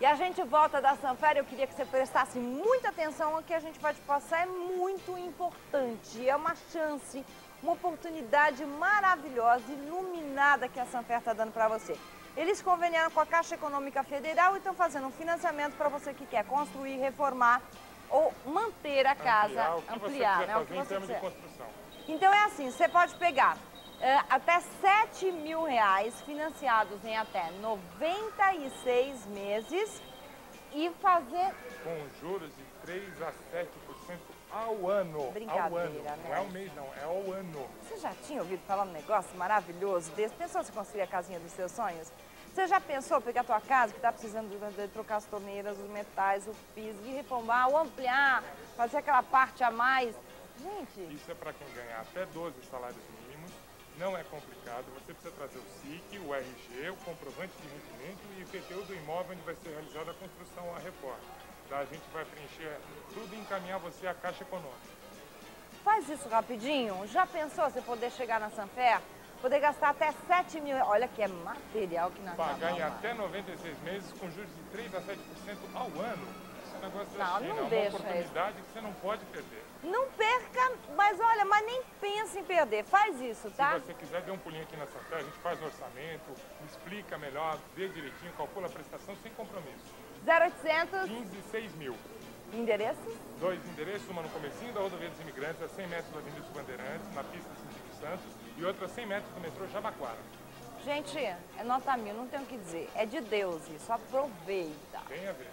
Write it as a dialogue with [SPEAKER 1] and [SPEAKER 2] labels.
[SPEAKER 1] E a gente volta da Sanfera, eu queria que você prestasse muita atenção, o que a gente vai te passar é muito importante. É uma chance, uma oportunidade maravilhosa, iluminada que a Sanfer está dando para você. Eles conveniaram com a Caixa Econômica Federal e estão fazendo um financiamento para você que quer construir, reformar ou manter a casa,
[SPEAKER 2] ampliar, o que
[SPEAKER 1] ampliar,
[SPEAKER 2] você
[SPEAKER 1] né? O
[SPEAKER 2] fazer
[SPEAKER 1] que
[SPEAKER 2] em
[SPEAKER 1] você
[SPEAKER 2] termos de
[SPEAKER 1] quiser.
[SPEAKER 2] construção.
[SPEAKER 1] Então é assim, você pode pegar até 7 mil reais financiados em até 96 meses e fazer
[SPEAKER 2] Com juros de 3 a 7% ao ano. ao
[SPEAKER 1] Brincadeira,
[SPEAKER 2] ano.
[SPEAKER 1] né?
[SPEAKER 2] Não é um mês, não, é ao ano.
[SPEAKER 1] Você já tinha ouvido falar num negócio maravilhoso desse? Pensou se construir a casinha dos seus sonhos? Você já pensou pegar a tua casa que está precisando de, de trocar as torneiras, os metais, o piso, de reformar ou ampliar, fazer aquela parte a mais? Gente,
[SPEAKER 2] Isso é para quem ganhar até 12 salários mínimos. Não é complicado. Você precisa trazer o SIC, o RG, o comprovante de rendimento e o IPTU do imóvel onde vai ser realizada a construção a reforma. Tá? A gente vai preencher tudo e encaminhar você à Caixa Econômica.
[SPEAKER 1] faz isso rapidinho. Já pensou você poder chegar na Sanfer? Poder gastar até 7 mil. Olha que é material que nós
[SPEAKER 2] Pagar em até 96 meses com juros de 3 a 7% ao ano. Esse é negócio da
[SPEAKER 1] Não,
[SPEAKER 2] China.
[SPEAKER 1] não
[SPEAKER 2] é uma
[SPEAKER 1] deixa
[SPEAKER 2] oportunidade que você não pode perder.
[SPEAKER 1] Não perca, mas olha, mas nem pense em perder. Faz isso, tá?
[SPEAKER 2] Se você quiser, dê um pulinho aqui na Santé, a gente faz o orçamento, explica melhor, vê direitinho, calcula a prestação sem compromisso.
[SPEAKER 1] 0800,
[SPEAKER 2] 15, 6 mil.
[SPEAKER 1] endereço?
[SPEAKER 2] Dois endereços, uma no comecinho da rodovia dos imigrantes, a 100 metros da Avenida dos Bandeirantes, na pista sentido Santos, e outra a 100 metros do metrô Jabaquara.
[SPEAKER 1] Gente, é nota mil, não tenho o que dizer. É de Deus isso, aproveita.
[SPEAKER 2] Venha ver.